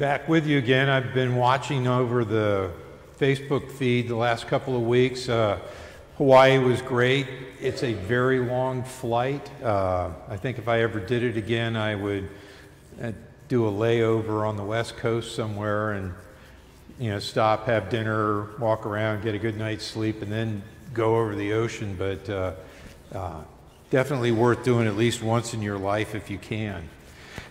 back with you again. I've been watching over the Facebook feed the last couple of weeks. Uh, Hawaii was great. It's a very long flight. Uh, I think if I ever did it again, I would uh, do a layover on the west coast somewhere and you know stop, have dinner, walk around, get a good night's sleep, and then go over the ocean. But uh, uh, definitely worth doing at least once in your life if you can.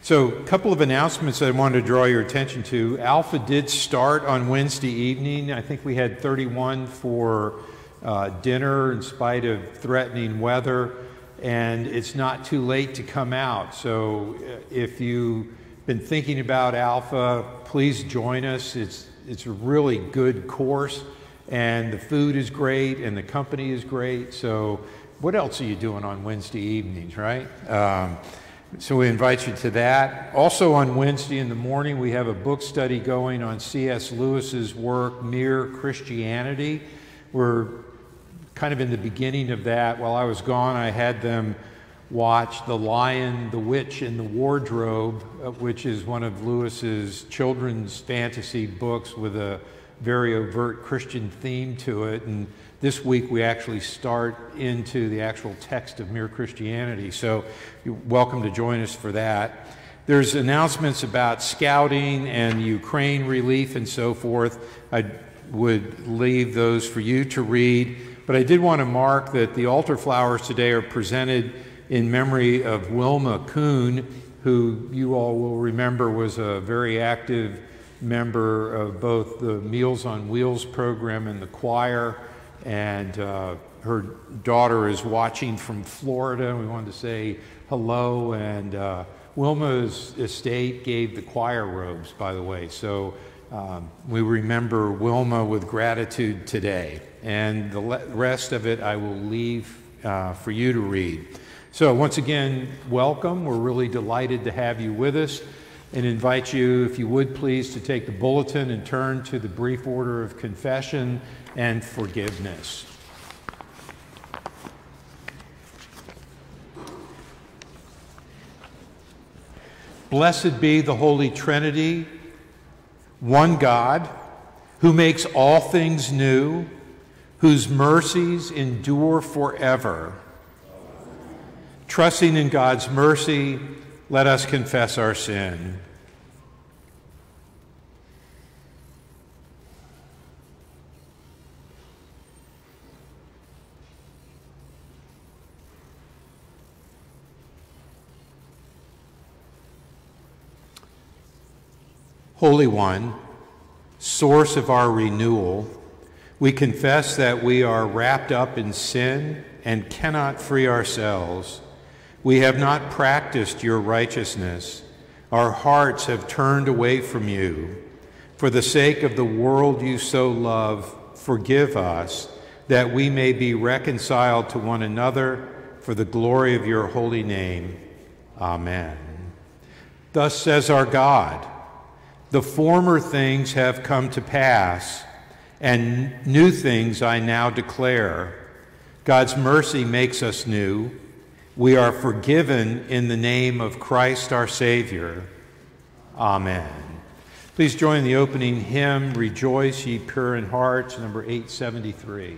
So, a couple of announcements I wanted to draw your attention to. Alpha did start on Wednesday evening. I think we had 31 for uh, dinner in spite of threatening weather, and it's not too late to come out. So, uh, if you've been thinking about Alpha, please join us. It's, it's a really good course, and the food is great, and the company is great. So, what else are you doing on Wednesday evenings, right? Um, so we invite you to that. Also on Wednesday in the morning, we have a book study going on C.S. Lewis's work, Mere Christianity. We're kind of in the beginning of that. While I was gone, I had them watch The Lion, the Witch, and the Wardrobe, uh, which is one of Lewis's children's fantasy books with a very overt Christian theme to it. And this week we actually start into the actual text of Mere Christianity. So you're welcome to join us for that. There's announcements about scouting and Ukraine relief and so forth. I would leave those for you to read. But I did want to mark that the altar flowers today are presented in memory of Wilma Kuhn, who you all will remember was a very active member of both the Meals on Wheels program and the choir and uh, her daughter is watching from Florida. We wanted to say hello. And uh, Wilma's estate gave the choir robes, by the way. So um, we remember Wilma with gratitude today. And the rest of it I will leave uh, for you to read. So, once again, welcome. We're really delighted to have you with us and invite you, if you would please, to take the bulletin and turn to the brief order of confession and forgiveness. Blessed be the Holy Trinity, one God, who makes all things new, whose mercies endure forever. Trusting in God's mercy, let us confess our sin. Holy One, source of our renewal, we confess that we are wrapped up in sin and cannot free ourselves. We have not practiced your righteousness. Our hearts have turned away from you. For the sake of the world you so love, forgive us, that we may be reconciled to one another for the glory of your holy name. Amen. Thus says our God. The former things have come to pass, and new things I now declare. God's mercy makes us new. We are forgiven in the name of Christ our Savior. Amen. Please join the opening hymn, Rejoice Ye Pure in Heart, number 873.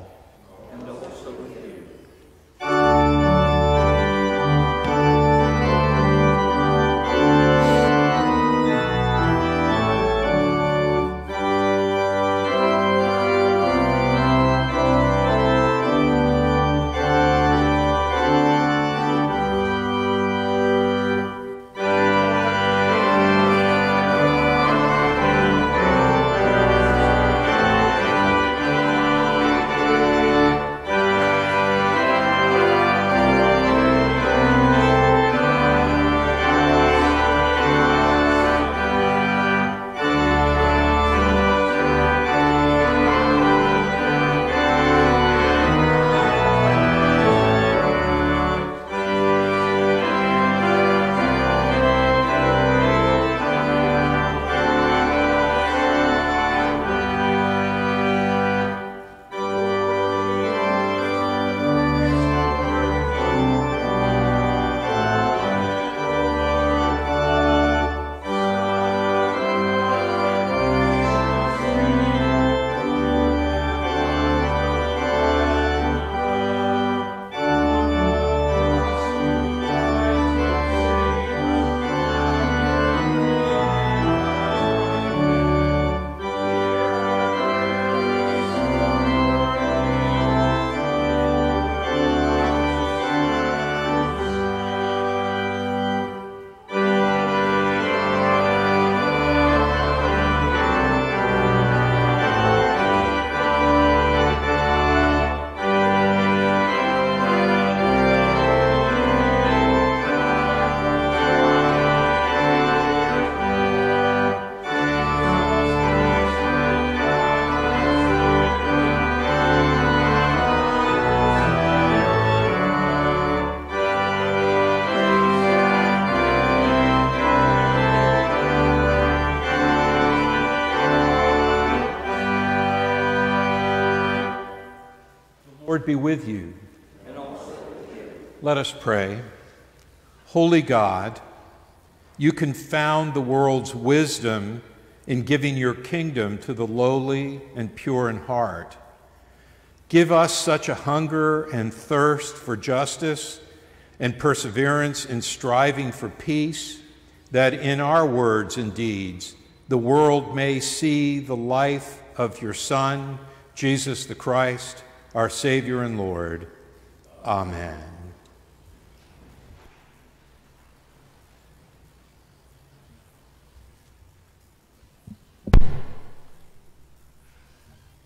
Lord be with you. And also with you. Let us pray. Holy God, you confound the world's wisdom in giving your kingdom to the lowly and pure in heart. Give us such a hunger and thirst for justice and perseverance in striving for peace that in our words and deeds the world may see the life of your Son, Jesus the Christ our Savior and Lord. Amen.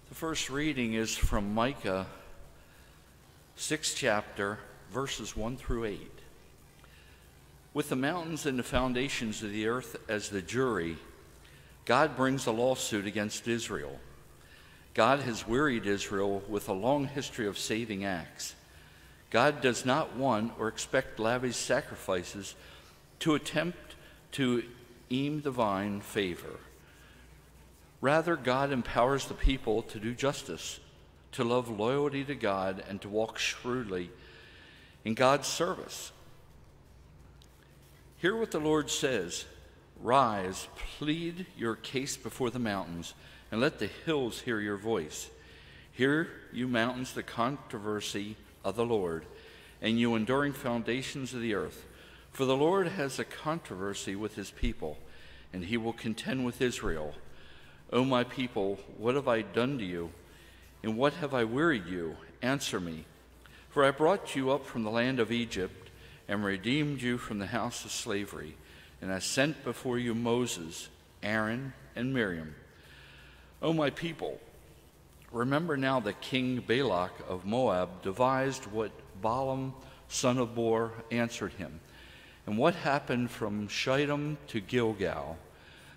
The first reading is from Micah, 6th chapter, verses 1 through 8. With the mountains and the foundations of the earth as the jury, God brings a lawsuit against Israel. God has wearied Israel with a long history of saving acts. God does not want or expect lavish sacrifices to attempt to aim divine favor. Rather, God empowers the people to do justice, to love loyalty to God, and to walk shrewdly in God's service. Hear what the Lord says Rise, plead your case before the mountains and let the hills hear your voice. Hear, you mountains, the controversy of the Lord, and you enduring foundations of the earth. For the Lord has a controversy with his people, and he will contend with Israel. O my people, what have I done to you? And what have I wearied you? Answer me. For I brought you up from the land of Egypt, and redeemed you from the house of slavery. And I sent before you Moses, Aaron, and Miriam. O my people, remember now that King Balak of Moab devised what Balaam, son of Beor, answered him, and what happened from Shittim to Gilgal,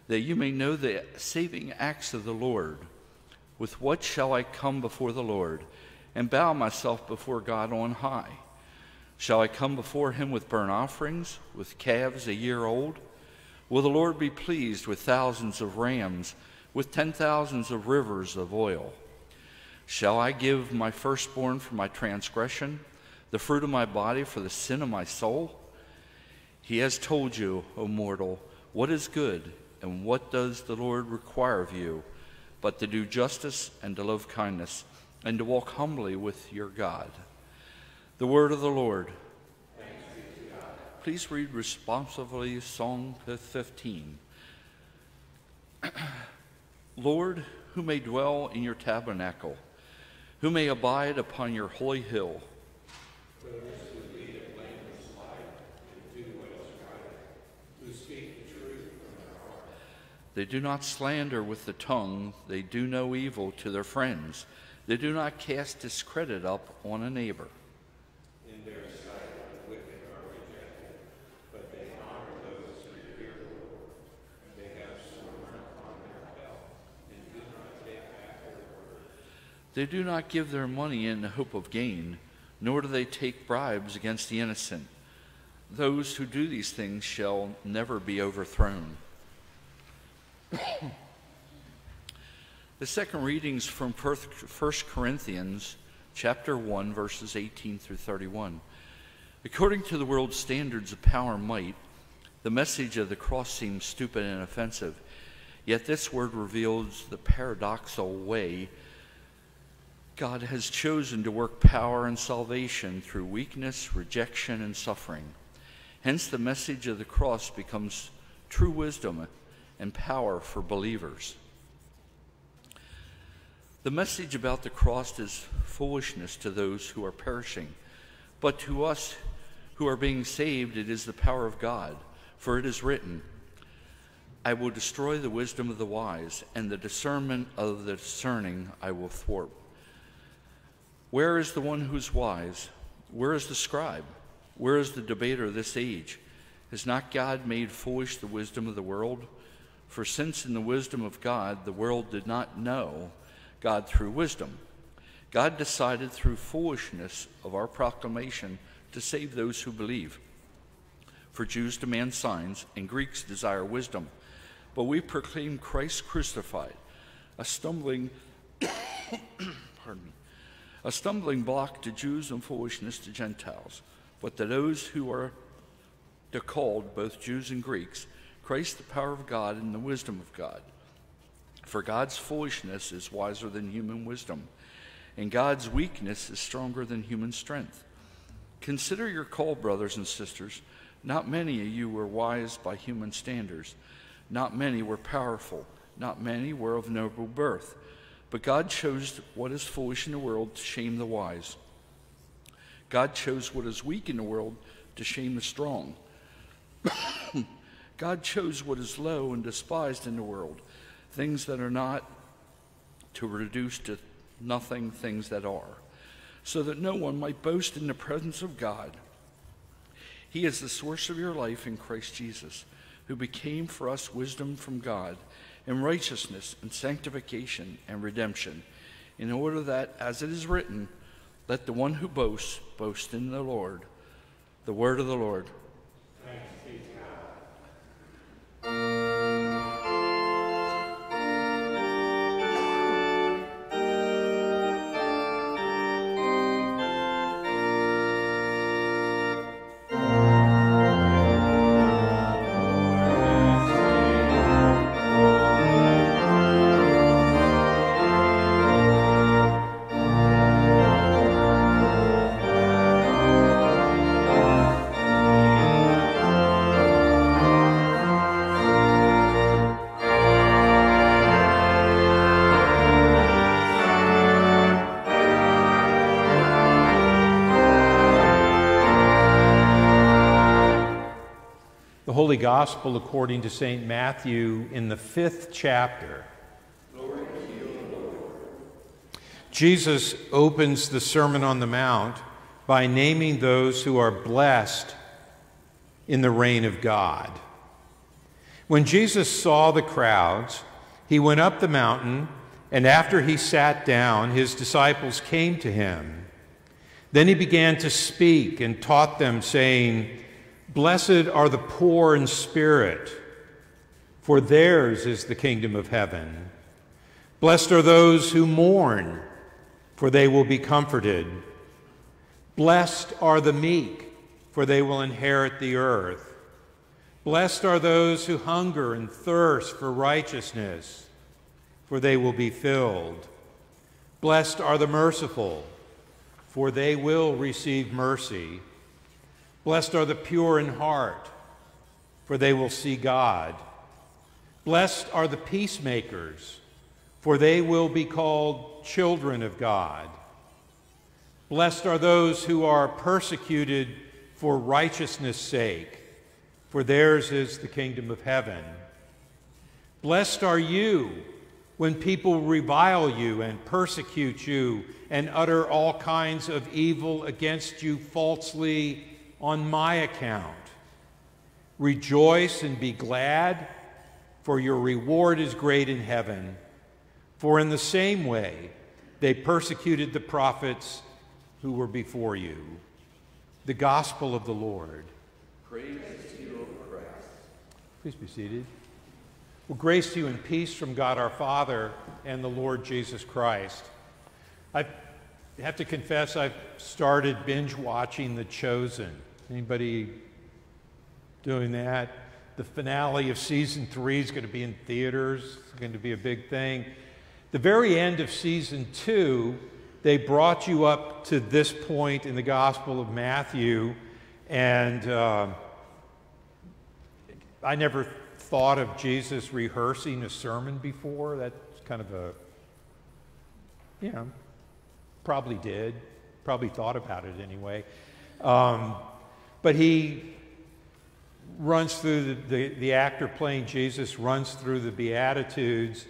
that you may know the saving acts of the Lord. With what shall I come before the Lord and bow myself before God on high? Shall I come before him with burnt offerings, with calves a year old? Will the Lord be pleased with thousands of rams? With ten thousands of rivers of oil. Shall I give my firstborn for my transgression, the fruit of my body for the sin of my soul? He has told you, O mortal, what is good and what does the Lord require of you, but to do justice and to love kindness and to walk humbly with your God. The word of the Lord. Please read responsively Psalm 15. Lord, who may dwell in your tabernacle, who may abide upon your holy hill. They do not slander with the tongue. They do no evil to their friends. They do not cast discredit up on a neighbor. In their sight, the wicked are rejected, but they honor those who fear the Lord. And they have sworn upon their health and do not take back their word. They do not give their money in the hope of gain, nor do they take bribes against the innocent. Those who do these things shall never be overthrown. the second readings from 1 Corinthians chapter 1 verses 18 through 31. According to the world's standards of power and might, the message of the cross seems stupid and offensive. Yet this word reveals the paradoxical way God has chosen to work power and salvation through weakness, rejection, and suffering. Hence, the message of the cross becomes true wisdom and power for believers. The message about the cross is foolishness to those who are perishing, but to us who are being saved, it is the power of God. For it is written, I will destroy the wisdom of the wise, and the discernment of the discerning I will thwart. Where is the one who's wise? Where is the scribe? Where is the debater of this age? Has not God made foolish the wisdom of the world? For since in the wisdom of God the world did not know God through wisdom, God decided through foolishness of our proclamation to save those who believe. For Jews demand signs and Greeks desire wisdom, but we proclaim Christ crucified, a stumbling pardon me, a stumbling block to Jews and foolishness to Gentiles, but to those who are the called, both Jews and Greeks, Christ the power of God and the wisdom of God. For God's foolishness is wiser than human wisdom, and God's weakness is stronger than human strength. Consider your call, brothers and sisters. Not many of you were wise by human standards. Not many were powerful. Not many were of noble birth. But God chose what is foolish in the world to shame the wise. God chose what is weak in the world to shame the strong. God chose what is low and despised in the world, things that are not, to reduce to nothing things that are, so that no one might boast in the presence of God. He is the source of your life in Christ Jesus, who became for us wisdom from God, and righteousness and sanctification and redemption, in order that, as it is written, let the one who boasts boast in the Lord. The word of the Lord. Holy Gospel according to St. Matthew in the fifth chapter. Jesus opens the Sermon on the Mount by naming those who are blessed in the reign of God. When Jesus saw the crowds, he went up the mountain, and after he sat down, his disciples came to him. Then he began to speak and taught them, saying, Blessed are the poor in spirit, for theirs is the kingdom of heaven. Blessed are those who mourn, for they will be comforted. Blessed are the meek, for they will inherit the earth. Blessed are those who hunger and thirst for righteousness, for they will be filled. Blessed are the merciful, for they will receive mercy. Blessed are the pure in heart, for they will see God. Blessed are the peacemakers, for they will be called children of God. Blessed are those who are persecuted for righteousness' sake for theirs is the kingdom of heaven. Blessed are you when people revile you and persecute you and utter all kinds of evil against you falsely on my account. Rejoice and be glad, for your reward is great in heaven. For in the same way they persecuted the prophets who were before you. The gospel of the Lord. Praise to you, O Christ. Please be seated. Well, grace to you and peace from God our Father and the Lord Jesus Christ. I have to confess I've started binge watching The Chosen. Anybody doing that? The finale of season three is going to be in theaters. It's going to be a big thing. The very end of season two, they brought you up to this point in the Gospel of Matthew, and uh, I never thought of Jesus rehearsing a sermon before. That's kind of a, you know, probably did, probably thought about it anyway. Um, but he runs through the, the, the actor playing Jesus runs through the Beatitudes,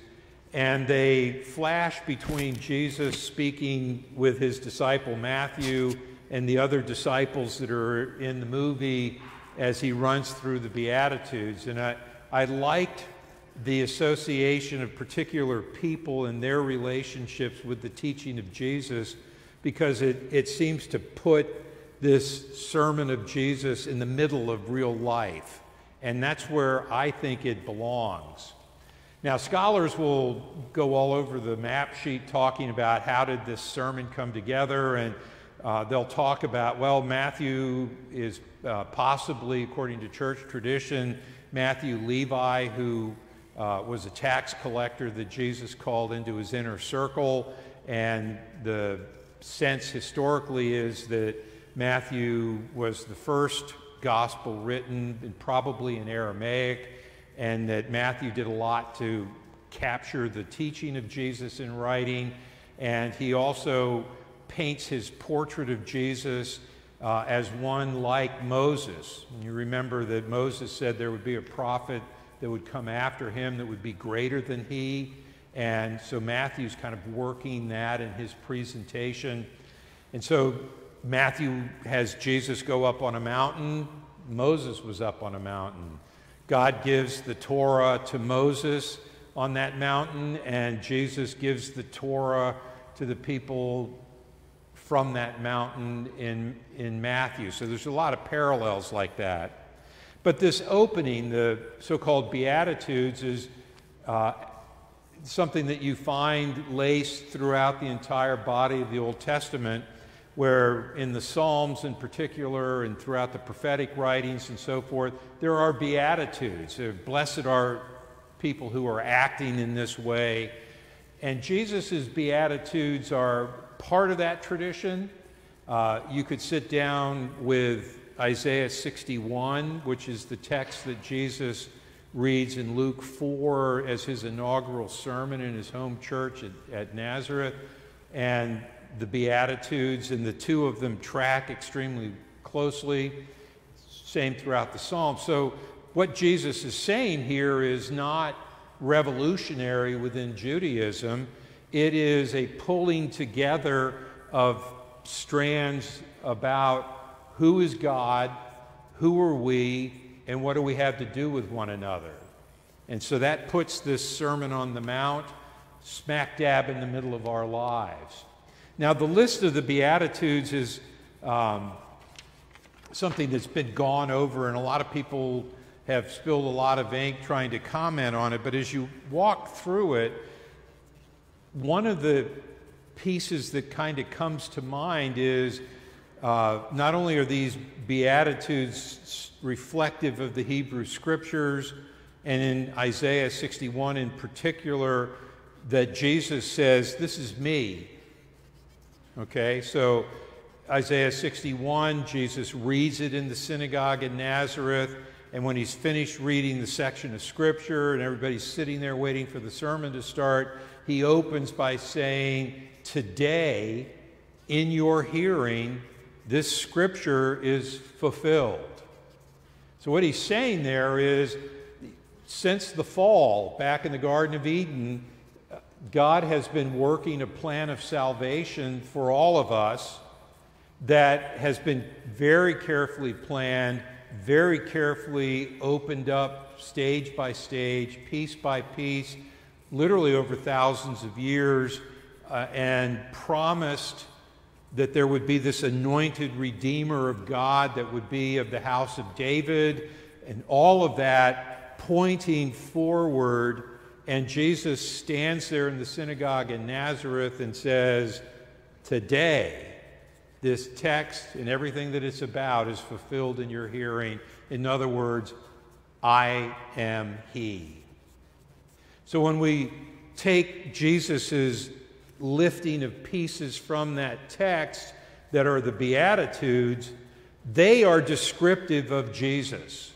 and they flash between Jesus speaking with his disciple Matthew and the other disciples that are in the movie as he runs through the Beatitudes. And I, I liked the association of particular people and their relationships with the teaching of Jesus because it, it seems to put this sermon of Jesus in the middle of real life. And that's where I think it belongs. Now, scholars will go all over the map sheet talking about how did this sermon come together, and uh, they'll talk about, well, Matthew is uh, possibly, according to church tradition, Matthew Levi, who uh, was a tax collector that Jesus called into his inner circle. And the sense historically is that Matthew was the first gospel written, probably in Aramaic, and that Matthew did a lot to capture the teaching of Jesus in writing. And he also paints his portrait of Jesus uh, as one like Moses. And you remember that Moses said there would be a prophet that would come after him that would be greater than he. And so Matthew's kind of working that in his presentation. And so Matthew has Jesus go up on a mountain. Moses was up on a mountain. God gives the Torah to Moses on that mountain, and Jesus gives the Torah to the people from that mountain in, in Matthew. So there's a lot of parallels like that. But this opening, the so called Beatitudes, is uh, something that you find laced throughout the entire body of the Old Testament, where in the Psalms in particular and throughout the prophetic writings and so forth, there are Beatitudes. Blessed are people who are acting in this way. And Jesus' Beatitudes are part of that tradition. Uh, you could sit down with Isaiah 61, which is the text that Jesus reads in Luke 4 as his inaugural sermon in his home church at, at Nazareth, and the Beatitudes, and the two of them track extremely closely. Same throughout the Psalms. So, what Jesus is saying here is not revolutionary within Judaism. It is a pulling together of strands about who is God, who are we, and what do we have to do with one another. And so that puts this Sermon on the Mount smack dab in the middle of our lives. Now, the list of the Beatitudes is um, something that's been gone over, and a lot of people have spilled a lot of ink trying to comment on it. But as you walk through it, one of the pieces that kind of comes to mind is Uh, not only are these Beatitudes reflective of the Hebrew Scriptures, and in Isaiah 61 in particular, that Jesus says, This is me. Okay, so Isaiah 61, Jesus reads it in the synagogue in Nazareth. And when he's finished reading the section of Scripture and everybody's sitting there waiting for the sermon to start, he opens by saying, Today, in your hearing, this Scripture is fulfilled. So, what he's saying there is, since the fall back in the Garden of Eden, God has been working a plan of salvation for all of us that has been very carefully planned, very carefully opened up stage by stage, piece by piece, literally over thousands of years, uh, and promised that there would be this anointed Redeemer of God that would be of the house of David, and all of that pointing forward. And Jesus stands there in the synagogue in Nazareth and says, Today, this text and everything that it's about is fulfilled in your hearing. In other words, I am He. So when we take Jesus' lifting of pieces from that text that are the Beatitudes, they are descriptive of Jesus.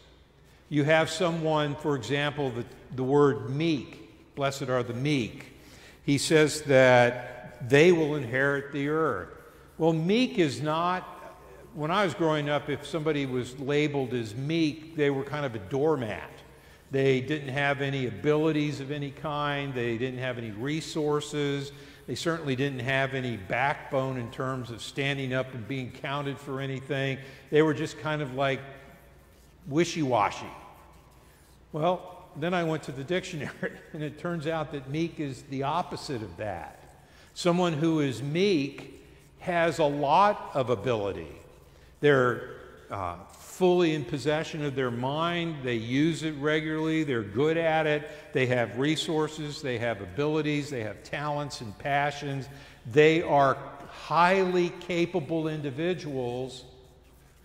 You have someone, for example, the, the word meek, blessed are the meek. He says that they will inherit the earth. Well, meek is not, when I was growing up, if somebody was labeled as meek, they were kind of a doormat. They didn't have any abilities of any kind, they didn't have any resources, they certainly didn't have any backbone in terms of standing up and being counted for anything. They were just kind of like wishy washy. Well, then I went to the dictionary, and it turns out that meek is the opposite of that. Someone who is meek has a lot of ability. They're uh, fully in possession of their mind, they use it regularly, they're good at it, they have resources, they have abilities, they have talents and passions. They are highly capable individuals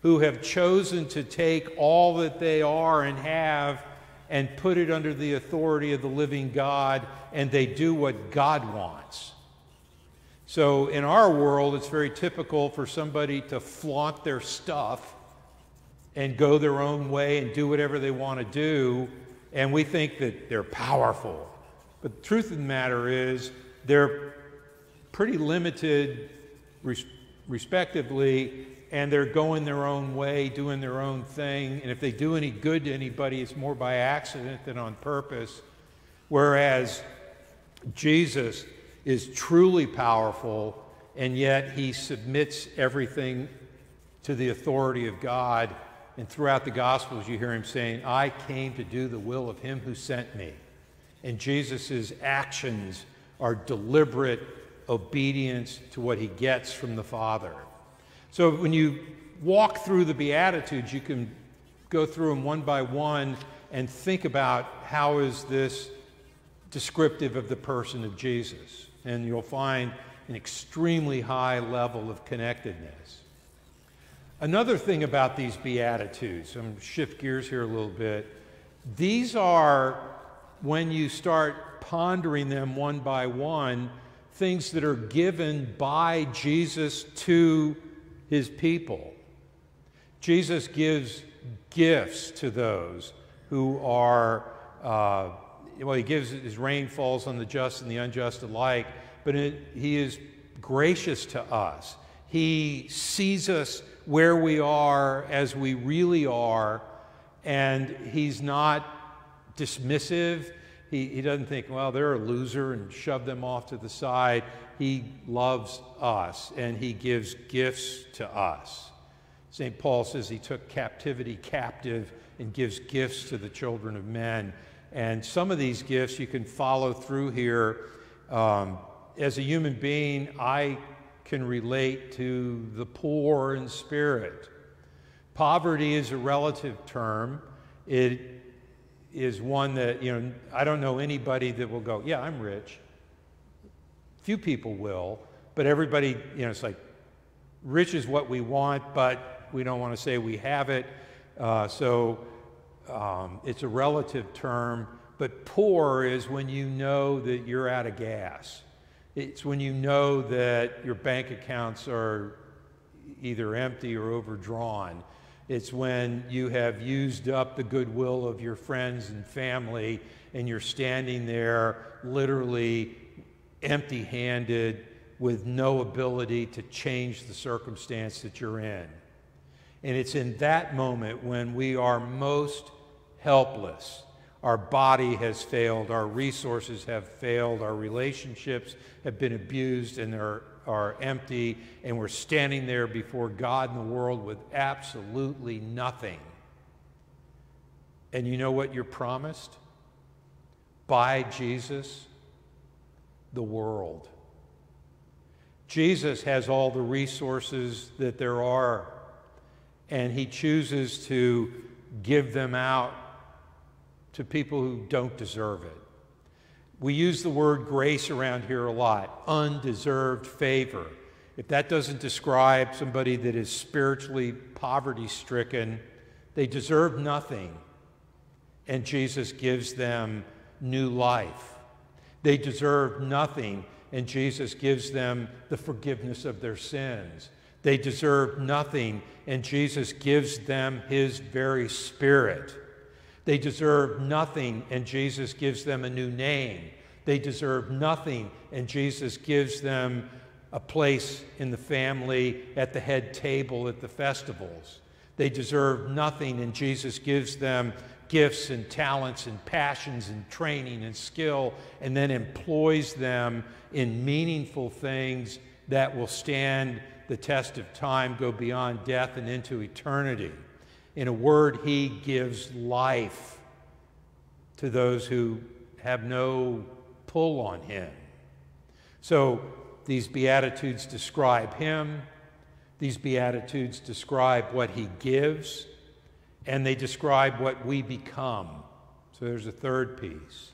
who have chosen to take all that they are and have and put it under the authority of the living God, and they do what God wants. So, in our world, it's very typical for somebody to flaunt their stuff and go their own way and do whatever they want to do, and we think that they're powerful. But the truth of the matter is, they're pretty limited, res- respectively, and they're going their own way, doing their own thing. And if they do any good to anybody, it's more by accident than on purpose. Whereas Jesus is truly powerful, and yet he submits everything to the authority of God. And throughout the Gospels, you hear him saying, I came to do the will of him who sent me. And Jesus' actions are deliberate obedience to what he gets from the Father. So when you walk through the Beatitudes, you can go through them one by one and think about how is this descriptive of the person of Jesus and you'll find an extremely high level of connectedness. Another thing about these Beatitudes, I'm going to shift gears here a little bit. These are, when you start pondering them one by one, things that are given by Jesus to his people. Jesus gives gifts to those who are uh, well, he gives his rain falls on the just and the unjust alike, but it, he is gracious to us. He sees us where we are as we really are, and he's not dismissive. He, he doesn't think, well, they're a loser and shove them off to the side. He loves us and he gives gifts to us. St. Paul says he took captivity captive and gives gifts to the children of men. And some of these gifts you can follow through here. Um, as a human being, I can relate to the poor in spirit. Poverty is a relative term. It is one that, you know, I don't know anybody that will go, yeah, I'm rich. Few people will, but everybody, you know, it's like rich is what we want, but we don't want to say we have it. Uh, so um, it's a relative term. But poor is when you know that you're out of gas. It's when you know that your bank accounts are either empty or overdrawn. It's when you have used up the goodwill of your friends and family and you're standing there literally empty handed with no ability to change the circumstance that you're in. And it's in that moment when we are most helpless. Our body has failed, our resources have failed, our relationships have been abused and are, are empty, and we're standing there before God and the world with absolutely nothing. And you know what you're promised? By Jesus, the world. Jesus has all the resources that there are, and he chooses to give them out to people who don't deserve it. We use the word grace around here a lot undeserved favor. If that doesn't describe somebody that is spiritually poverty stricken, they deserve nothing. And Jesus gives them new life. They deserve nothing, and Jesus gives them the forgiveness of their sins. They deserve nothing, and Jesus gives them his very spirit. They deserve nothing, and Jesus gives them a new name. They deserve nothing, and Jesus gives them a place in the family at the head table at the festivals. They deserve nothing, and Jesus gives them gifts and talents and passions and training and skill, and then employs them in meaningful things that will stand the test of time, go beyond death and into eternity. In a word, he gives life to those who have no pull on him. So these Beatitudes describe him, these Beatitudes describe what he gives, and they describe what we become. So there's a third piece.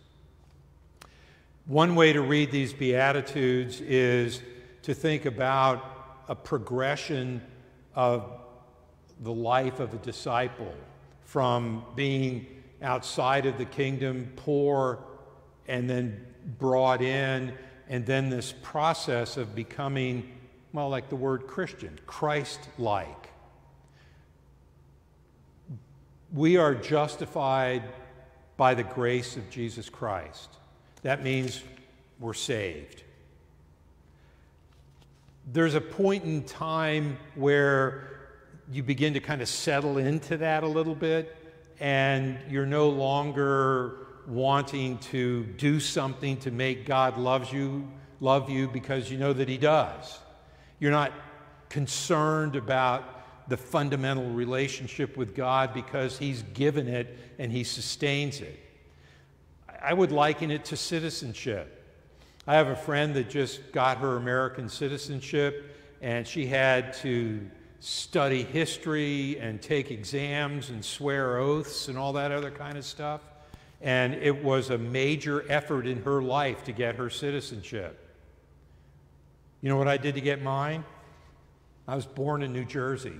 One way to read these Beatitudes is to think about a progression of the life of a disciple from being outside of the kingdom, poor, and then brought in, and then this process of becoming, well, like the word Christian, Christ like. We are justified by the grace of Jesus Christ. That means we're saved. There's a point in time where you begin to kind of settle into that a little bit, and you're no longer wanting to do something to make God loves you, love you because you know that He does. You're not concerned about the fundamental relationship with God because He's given it and He sustains it. I would liken it to citizenship. I have a friend that just got her American citizenship, and she had to study history and take exams and swear oaths and all that other kind of stuff. And it was a major effort in her life to get her citizenship. You know what I did to get mine? I was born in New Jersey.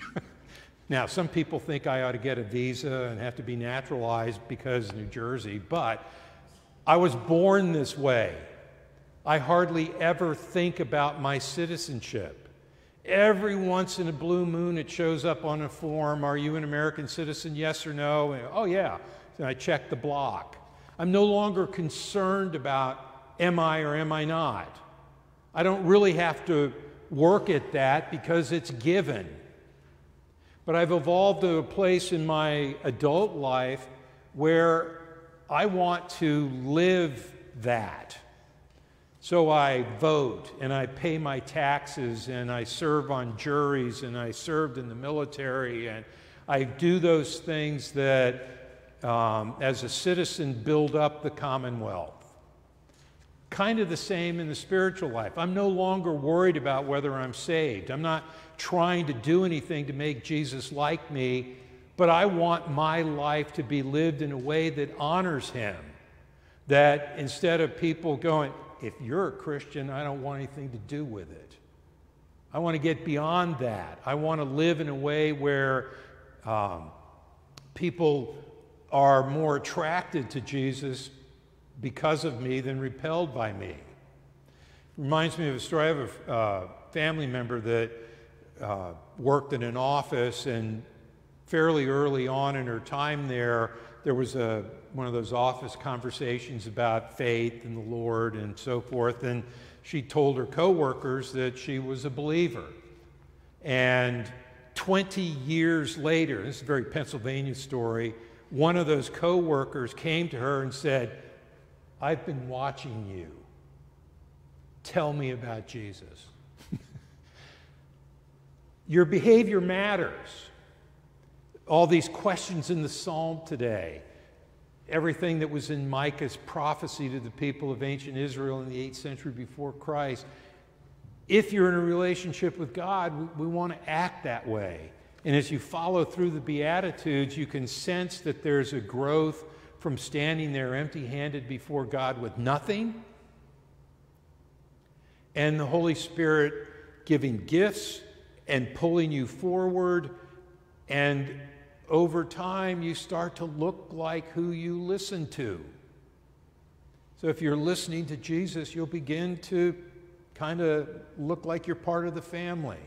now, some people think I ought to get a visa and have to be naturalized because New Jersey, but I was born this way. I hardly ever think about my citizenship. Every once in a blue moon, it shows up on a form Are you an American citizen? Yes or no? And, oh, yeah. And I check the block. I'm no longer concerned about am I or am I not. I don't really have to work at that because it's given. But I've evolved to a place in my adult life where I want to live that. So I vote and I pay my taxes and I serve on juries and I served in the military and I do those things that, um, as a citizen, build up the Commonwealth. Kind of the same in the spiritual life. I'm no longer worried about whether I'm saved. I'm not trying to do anything to make Jesus like me, but I want my life to be lived in a way that honors him. That instead of people going, if you're a Christian, I don't want anything to do with it. I want to get beyond that. I want to live in a way where um, people are more attracted to Jesus because of me than repelled by me. Reminds me of a story. I have a uh, family member that uh, worked in an office, and fairly early on in her time there, there was a, one of those office conversations about faith and the Lord and so forth. And she told her coworkers that she was a believer. And 20 years later, this is a very Pennsylvania story, one of those coworkers came to her and said, I've been watching you. Tell me about Jesus. Your behavior matters. All these questions in the psalm today, everything that was in Micah's prophecy to the people of ancient Israel in the 8th century before Christ. If you're in a relationship with God, we, we want to act that way. And as you follow through the Beatitudes, you can sense that there's a growth from standing there empty handed before God with nothing and the Holy Spirit giving gifts and pulling you forward. And over time, you start to look like who you listen to. So if you're listening to Jesus, you'll begin to kind of look like you're part of the family.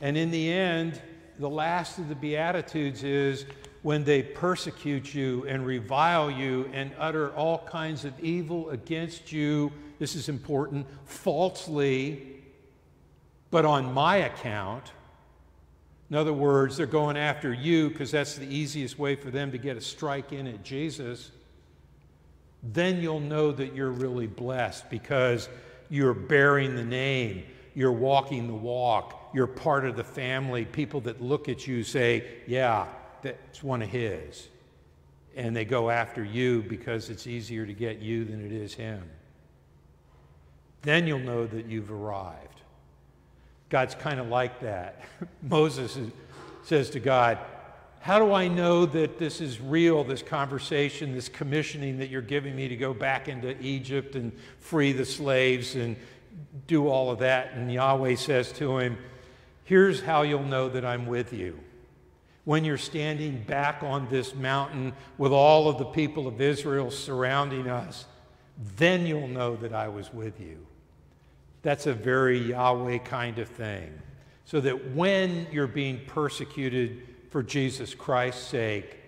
And in the end, the last of the Beatitudes is when they persecute you and revile you and utter all kinds of evil against you this is important, falsely, but on my account. In other words, they're going after you because that's the easiest way for them to get a strike in at Jesus. Then you'll know that you're really blessed because you're bearing the name, you're walking the walk, you're part of the family. People that look at you say, Yeah, that's one of his. And they go after you because it's easier to get you than it is him. Then you'll know that you've arrived. God's kind of like that. Moses says to God, How do I know that this is real, this conversation, this commissioning that you're giving me to go back into Egypt and free the slaves and do all of that? And Yahweh says to him, Here's how you'll know that I'm with you. When you're standing back on this mountain with all of the people of Israel surrounding us, then you'll know that I was with you. That's a very Yahweh kind of thing. So that when you're being persecuted for Jesus Christ's sake,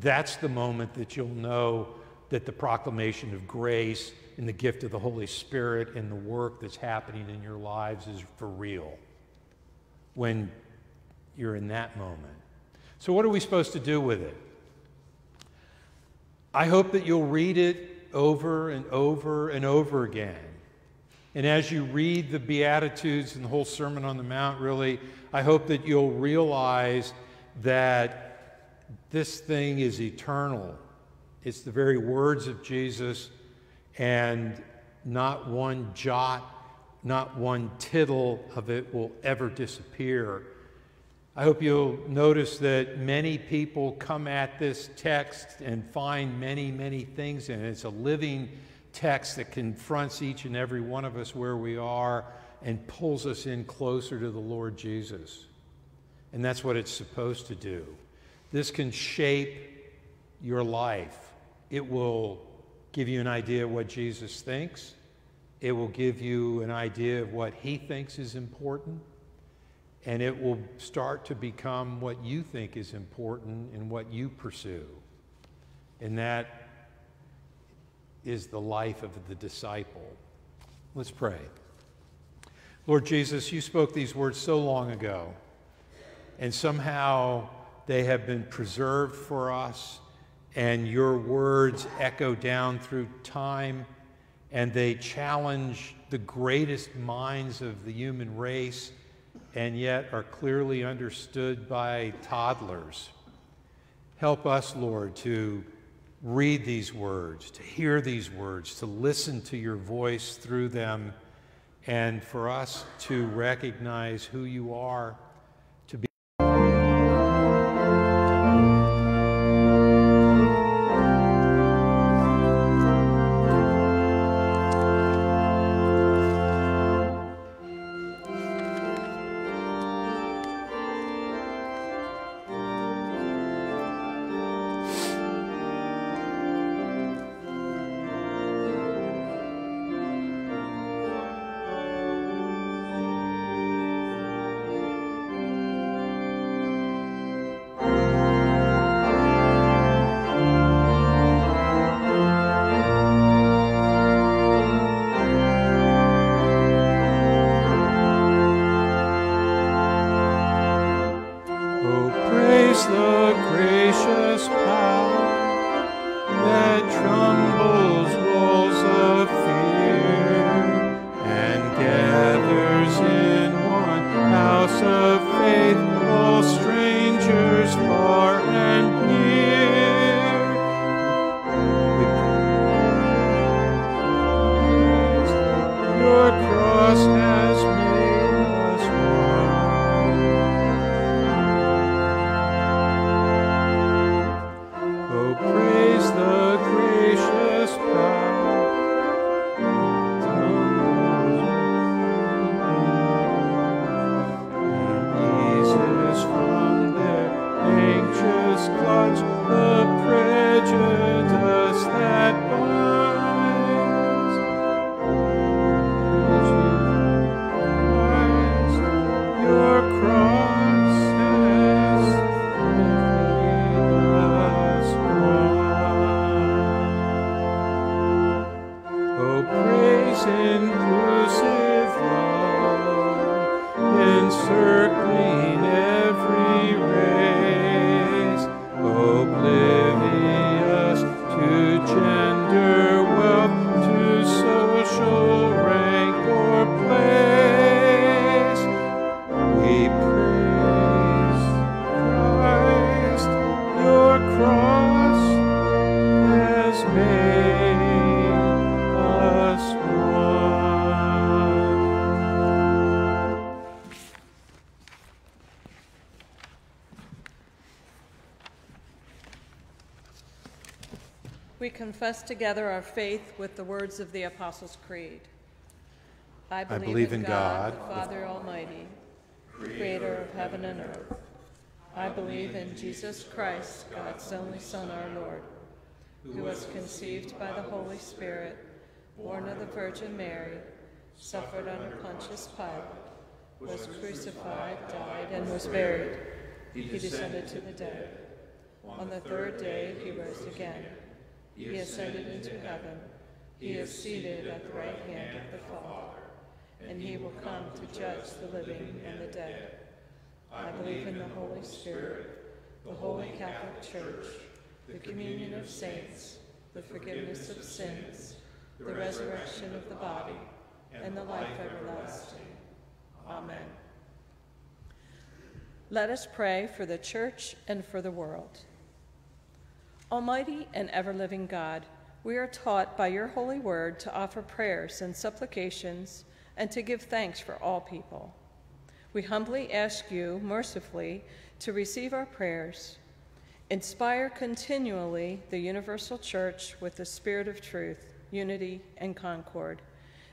that's the moment that you'll know that the proclamation of grace and the gift of the Holy Spirit and the work that's happening in your lives is for real. When you're in that moment. So, what are we supposed to do with it? I hope that you'll read it over and over and over again and as you read the Beatitudes and the whole Sermon on the Mount, really, I hope that you'll realize that this thing is eternal. It's the very words of Jesus, and not one jot, not one tittle of it will ever disappear. I hope you'll notice that many people come at this text and find many, many things in it. It's a living text that confronts each and every one of us where we are and pulls us in closer to the Lord Jesus. And that's what it's supposed to do. This can shape your life. It will give you an idea of what Jesus thinks. It will give you an idea of what he thinks is important. And it will start to become what you think is important and what you pursue. And that is the life of the disciple. Let's pray. Lord Jesus, you spoke these words so long ago, and somehow they have been preserved for us, and your words echo down through time, and they challenge the greatest minds of the human race, and yet are clearly understood by toddlers. Help us, Lord, to read these words, to hear these words, to listen to your voice through them, and for us to recognize who you are We confess together our faith with the words of the Apostles' Creed. I believe, believe in God, the Father Almighty, creator of heaven and earth. I believe in Jesus Christ, God's only Son, our Lord, who was conceived by the Holy Spirit, born of the Virgin Mary, suffered under Pontius Pilate, was crucified, died, and was buried. He descended to the dead. On the third day he rose again. He ascended into heaven. He is seated at the right hand of the Father. And he will come to judge the living and the dead. I believe in the Holy Spirit, the Holy Catholic Church, the communion of saints, the forgiveness of sins, the resurrection of the body, and the life everlasting. Amen. Let us pray for the church and for the world. Almighty and ever living God, we are taught by your holy word to offer prayers and supplications and to give thanks for all people. We humbly ask you, mercifully, to receive our prayers. Inspire continually the universal church with the spirit of truth, unity, and concord,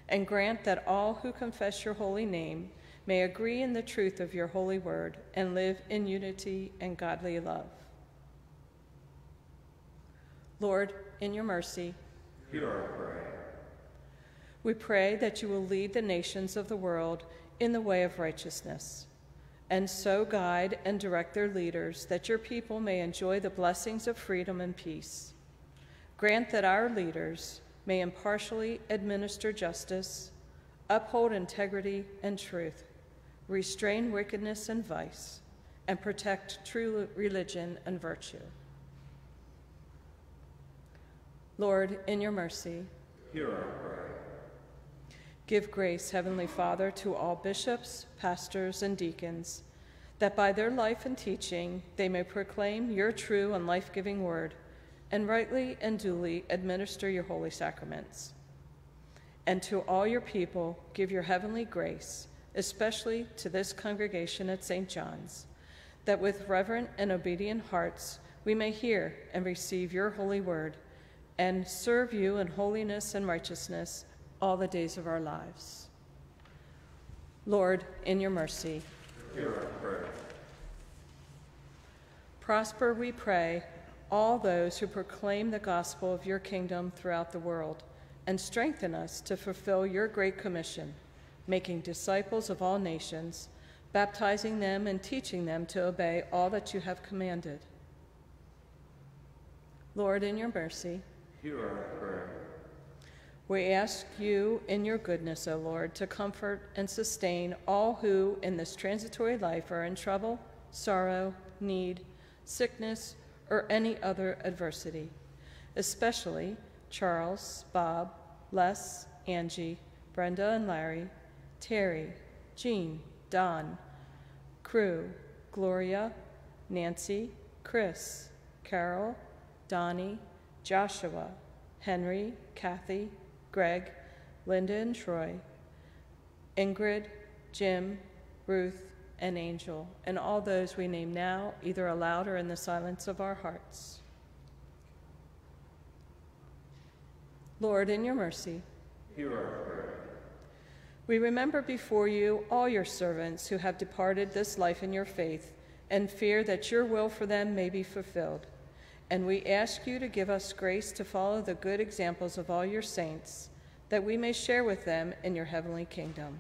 and grant that all who confess your holy name may agree in the truth of your holy word and live in unity and godly love. Lord, in your mercy, Hear our prayer. we pray that you will lead the nations of the world in the way of righteousness, and so guide and direct their leaders that your people may enjoy the blessings of freedom and peace. Grant that our leaders may impartially administer justice, uphold integrity and truth, restrain wickedness and vice, and protect true religion and virtue. Lord, in your mercy, Hear our prayer. Give grace, Heavenly Father, to all bishops, pastors, and deacons, that by their life and teaching they may proclaim your true and life giving word, and rightly and duly administer your holy sacraments. And to all your people, give your heavenly grace, especially to this congregation at St. John's, that with reverent and obedient hearts we may hear and receive your holy word and serve you in holiness and righteousness all the days of our lives. Lord, in your mercy, Hear our prayer. prosper, we pray, all those who proclaim the gospel of your kingdom throughout the world, and strengthen us to fulfill your great commission, making disciples of all nations, baptizing them and teaching them to obey all that you have commanded. Lord, in your mercy, Hear our prayer. We ask you, in your goodness, O Lord, to comfort and sustain all who in this transitory life are in trouble, sorrow, need, sickness, or any other adversity, especially Charles, Bob, Les, Angie, Brenda and Larry, Terry, Jean, Don, Crew, Gloria, Nancy, Chris, Carol, Donnie, Joshua, Henry, Kathy, Greg, Linda and Troy, Ingrid, Jim, Ruth, and Angel, and all those we name now, either aloud or in the silence of our hearts. Lord, in your mercy, hear our prayer. We remember before you all your servants who have departed this life in your faith and fear that your will for them may be fulfilled. And we ask you to give us grace to follow the good examples of all your saints, that we may share with them in your heavenly kingdom.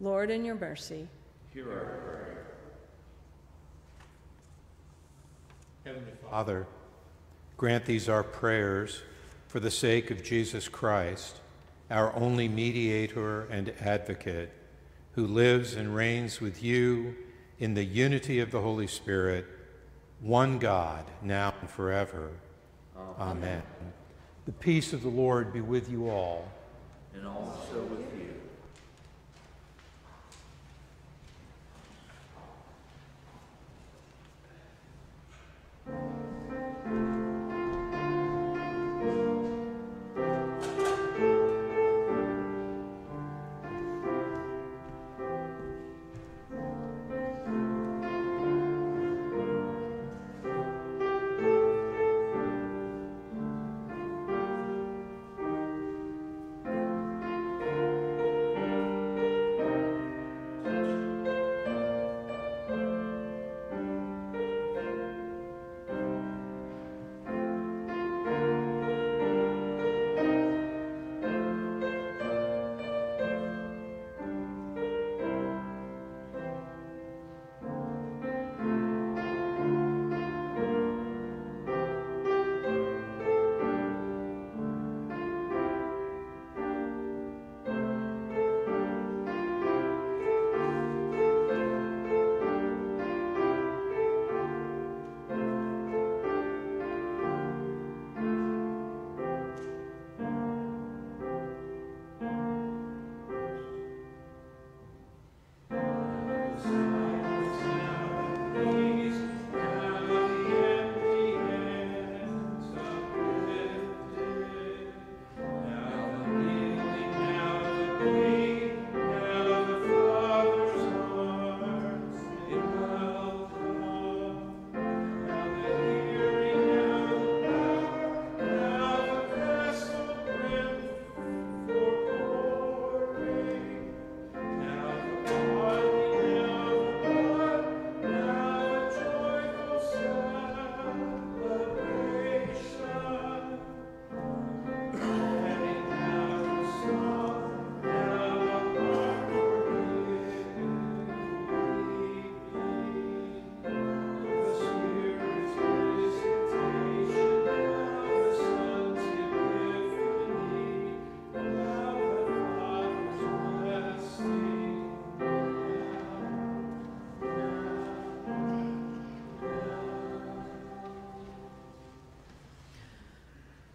Lord, in your mercy, hear our prayer. Heavenly Father, grant these our prayers for the sake of Jesus Christ, our only mediator and advocate, who lives and reigns with you in the unity of the Holy Spirit, one God, now and forever. Amen. Amen. The peace of the Lord be with you all. And also with you.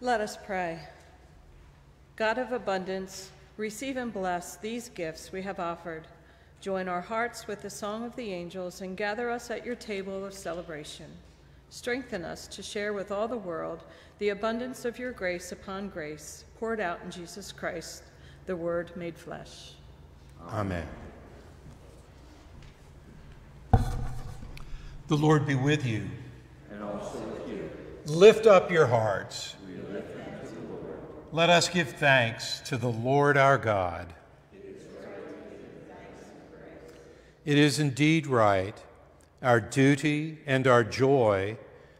Let us pray. God of abundance, receive and bless these gifts we have offered. Join our hearts with the song of the angels and gather us at your table of celebration. Strengthen us to share with all the world the abundance of your grace upon grace poured out in Jesus Christ, the Word made flesh. Amen. The Lord be with you. And also with you. Lift up your hearts. Let us give thanks to the Lord our God. It is indeed right, our duty and our joy,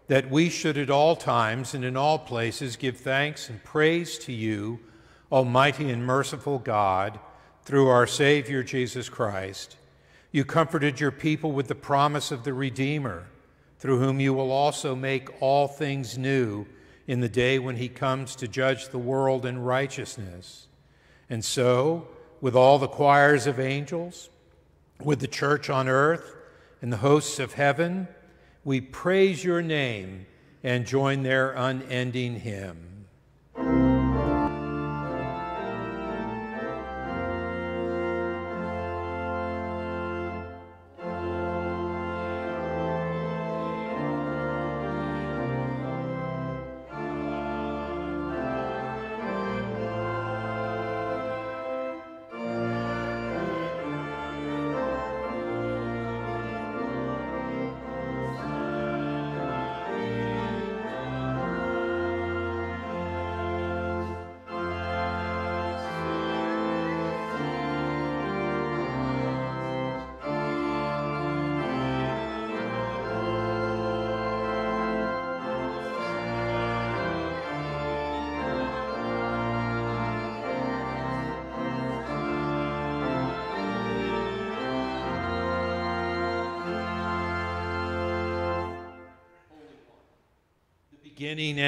that we should at all times and in all places give thanks and praise to you, Almighty and merciful God, through our Savior Jesus Christ. You comforted your people with the promise of the Redeemer, through whom you will also make all things new in the day when he comes to judge the world in righteousness. And so, with all the choirs of angels, with the church on earth and the hosts of heaven, We praise your name and join their unending hymn.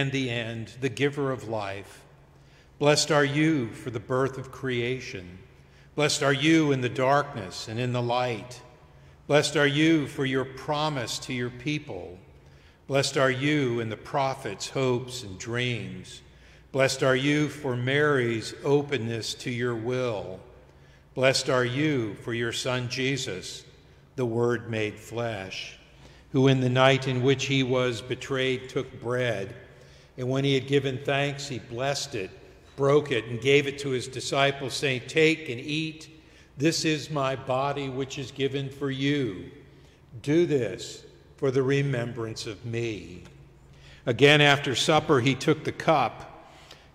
And the end, the giver of life. Blessed are you for the birth of creation. Blessed are you in the darkness and in the light. Blessed are you for your promise to your people. Blessed are you in the prophets' hopes and dreams. Blessed are you for Mary's openness to your will. Blessed are you for your Son Jesus, the Word made flesh who in the night in which he was betrayed took bread, and when he had given thanks, he blessed it, broke it, and gave it to his disciples, saying, Take and eat. This is my body, which is given for you. Do this for the remembrance of me. Again, after supper, he took the cup,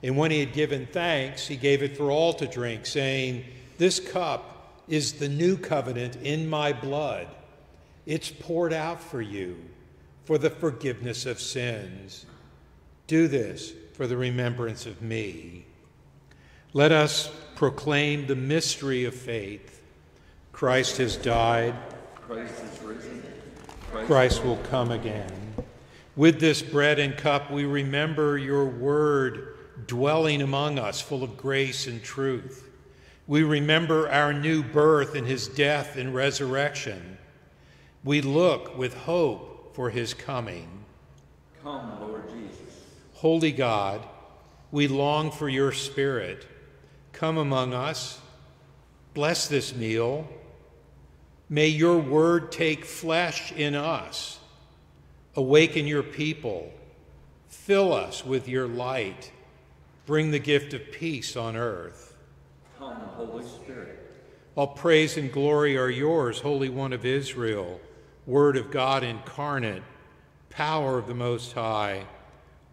and when he had given thanks, he gave it for all to drink, saying, This cup is the new covenant in my blood it's poured out for you for the forgiveness of sins. Do this for the remembrance of me. Let us proclaim the mystery of faith. Christ has died. Christ is risen. Christ, Christ will come again. With this bread and cup, we remember your word dwelling among us, full of grace and truth. We remember our new birth in his death and resurrection. We look with hope for his coming. Come. Holy God, we long for your Spirit. Come among us. Bless this meal. May your word take flesh in us. Awaken your people. Fill us with your light. Bring the gift of peace on earth. Come, Holy Spirit. All praise and glory are yours, Holy One of Israel. Word of God incarnate, power of the Most High,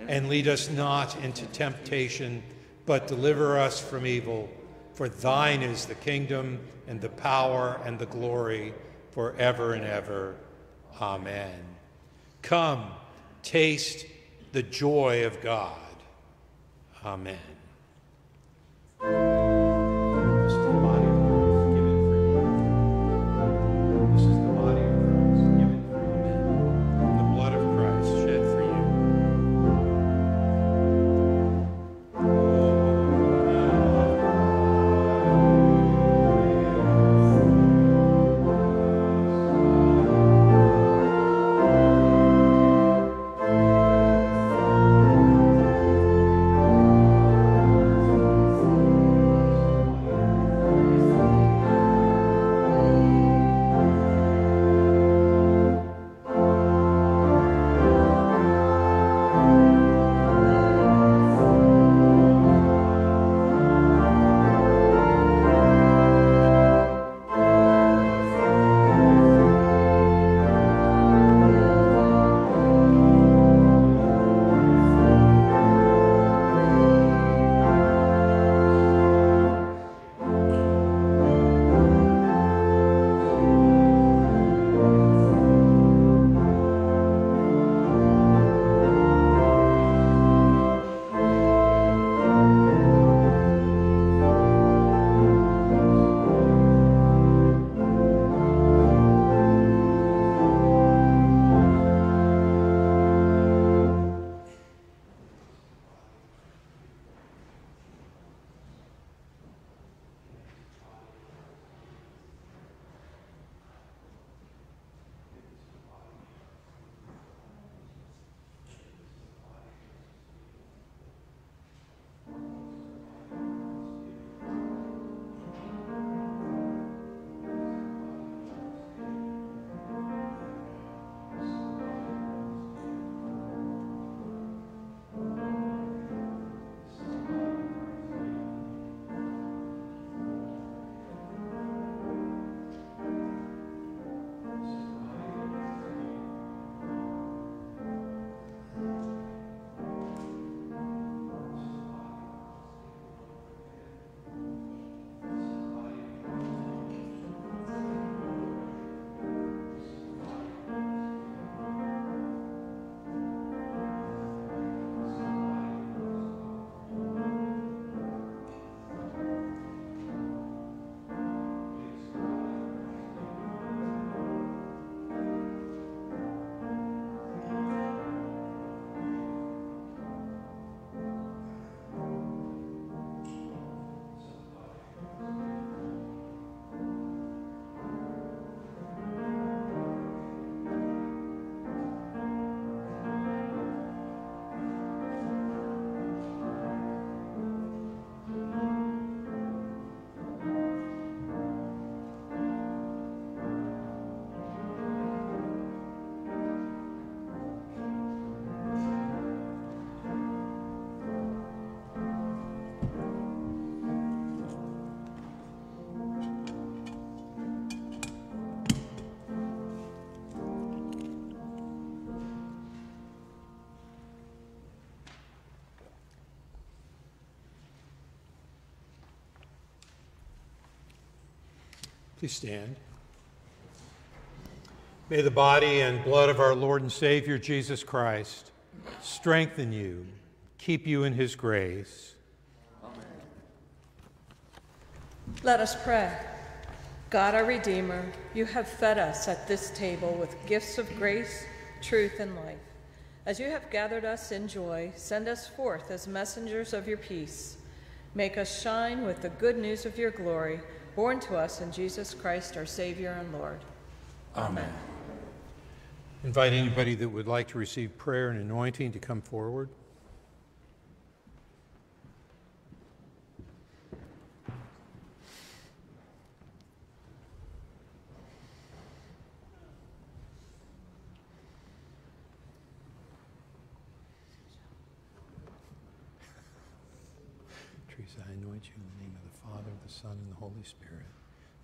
And lead us not into temptation, but deliver us from evil. For thine is the kingdom, and the power, and the glory, forever and ever. Amen. Come, taste the joy of God. Amen. Please stand. May the body and blood of our Lord and Savior Jesus Christ strengthen you, keep you in his grace. Amen. Let us pray. God, our Redeemer, you have fed us at this table with gifts of grace, truth, and life. As you have gathered us in joy, send us forth as messengers of your peace. Make us shine with the good news of your glory, born to us in Jesus Christ, our Savior and Lord. Amen. Invite anybody that would like to receive prayer and anointing to come forward. Teresa, I anoint you in the name of the Father, the Son, and the Holy Spirit,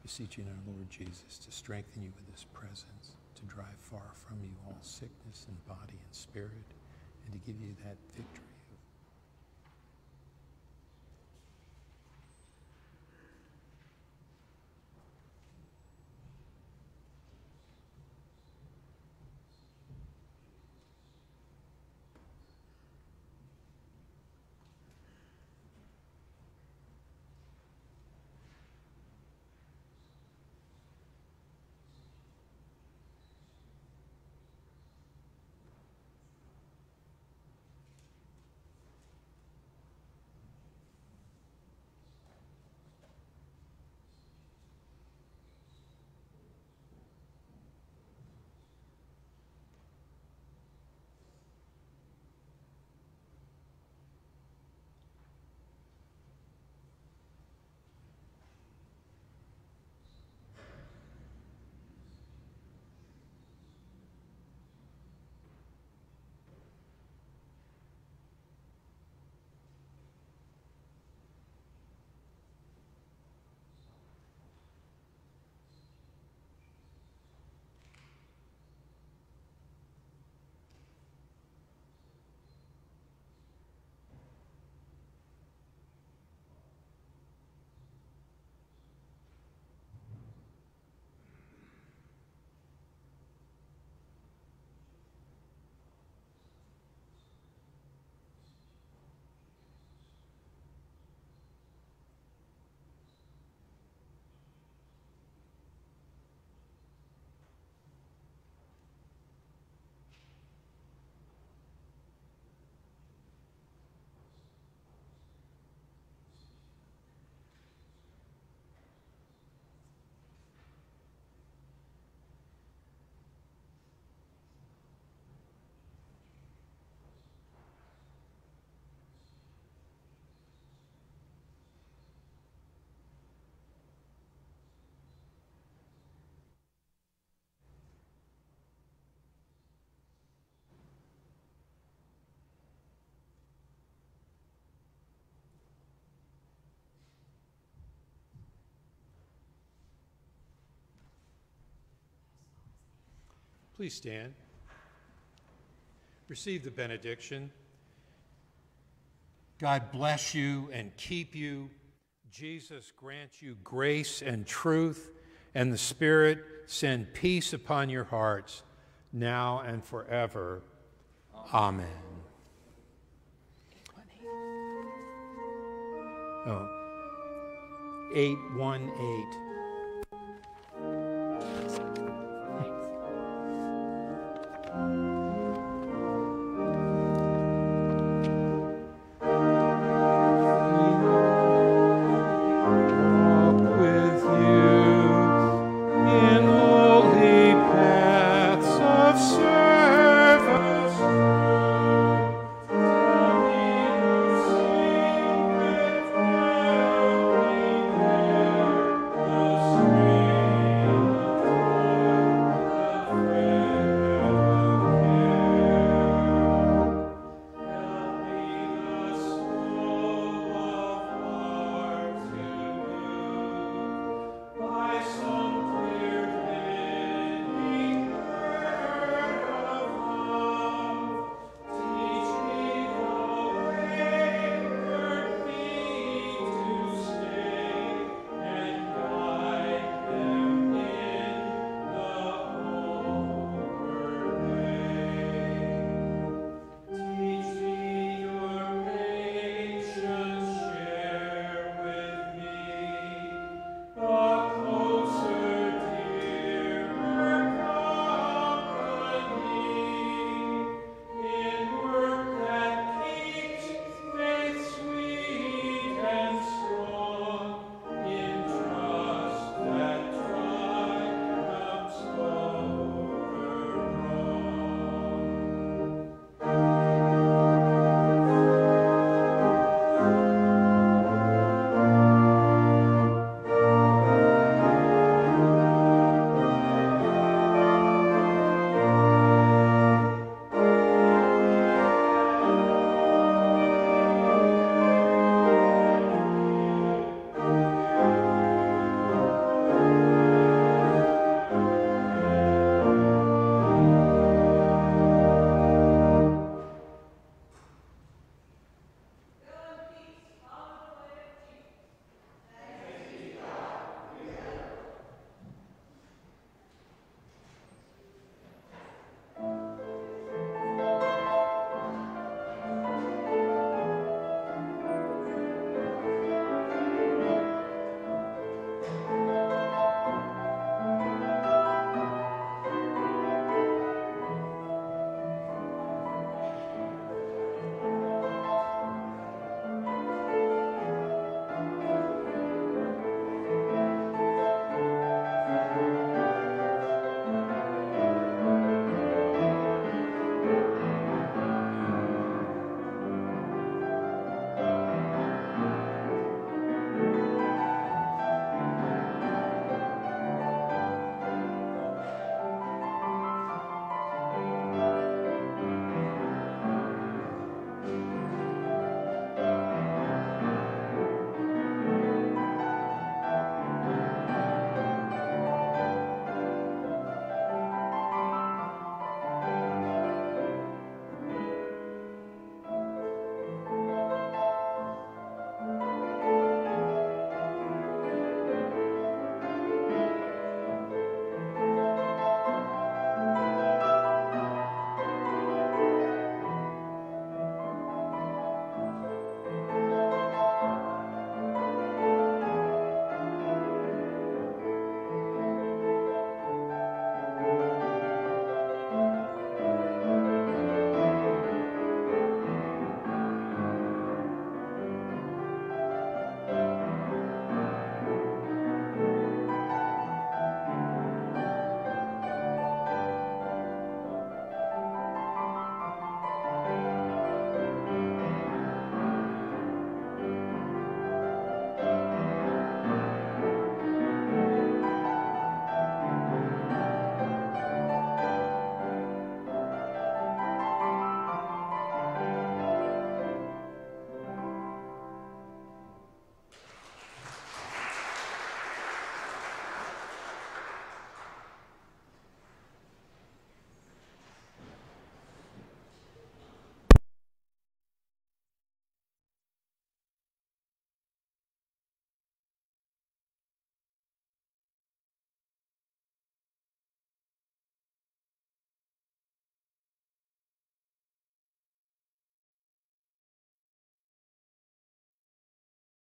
beseeching our Lord Jesus to strengthen you with his presence, to drive far from you all sickness in body and spirit, and to give you that victory. Please stand. Receive the benediction. God bless you and keep you. Jesus grant you grace and truth, and the Spirit send peace upon your hearts now and forever. Amen. Oh, 818.